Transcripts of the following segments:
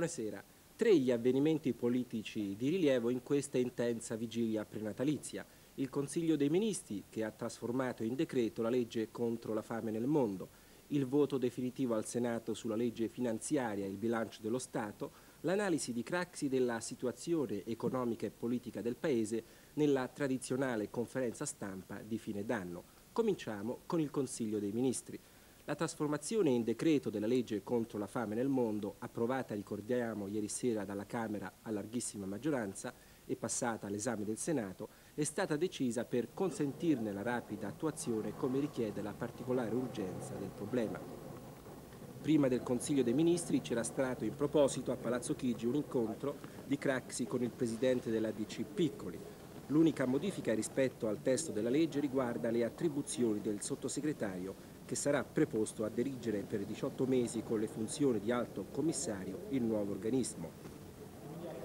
Buonasera. Tre gli avvenimenti politici di rilievo in questa intensa vigilia prenatalizia. Il Consiglio dei Ministri che ha trasformato in decreto la legge contro la fame nel mondo, il voto definitivo al Senato sulla legge finanziaria e il bilancio dello Stato, l'analisi di Craxi della situazione economica e politica del Paese nella tradizionale conferenza stampa di fine d'anno. Cominciamo con il Consiglio dei Ministri. La trasformazione in decreto della legge contro la fame nel mondo, approvata, ricordiamo, ieri sera dalla Camera a larghissima maggioranza e passata all'esame del Senato, è stata decisa per consentirne la rapida attuazione come richiede la particolare urgenza del problema. Prima del Consiglio dei Ministri c'era stato in proposito a Palazzo Chigi un incontro di Craxi con il Presidente della DC Piccoli. L'unica modifica rispetto al testo della legge riguarda le attribuzioni del sottosegretario che sarà preposto a dirigere per 18 mesi con le funzioni di alto commissario il nuovo organismo.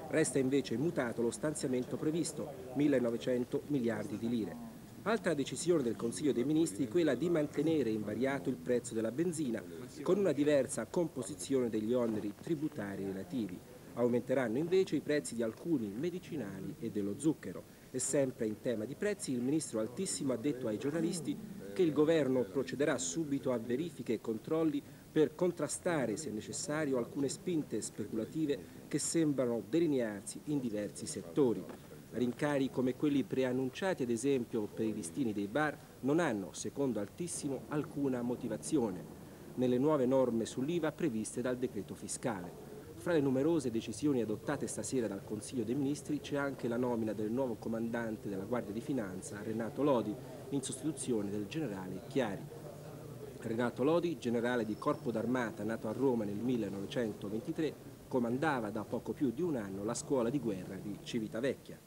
Resta invece immutato lo stanziamento previsto, 1.900 miliardi di lire. Altra decisione del Consiglio dei Ministri è quella di mantenere invariato il prezzo della benzina con una diversa composizione degli oneri tributari relativi. Aumenteranno invece i prezzi di alcuni medicinali e dello zucchero. E sempre in tema di prezzi, il Ministro Altissimo ha detto ai giornalisti che il Governo procederà subito a verifiche e controlli per contrastare, se necessario, alcune spinte speculative che sembrano delinearsi in diversi settori. Rincari come quelli preannunciati, ad esempio, per i listini dei bar, non hanno, secondo Altissimo, alcuna motivazione nelle nuove norme sull'IVA previste dal decreto fiscale. Fra le numerose decisioni adottate stasera dal Consiglio dei Ministri c'è anche la nomina del nuovo comandante della Guardia di Finanza, Renato Lodi, in sostituzione del generale Chiari. Renato Lodi, generale di Corpo d'Armata nato a Roma nel 1923, comandava da poco più di un anno la scuola di guerra di Civitavecchia.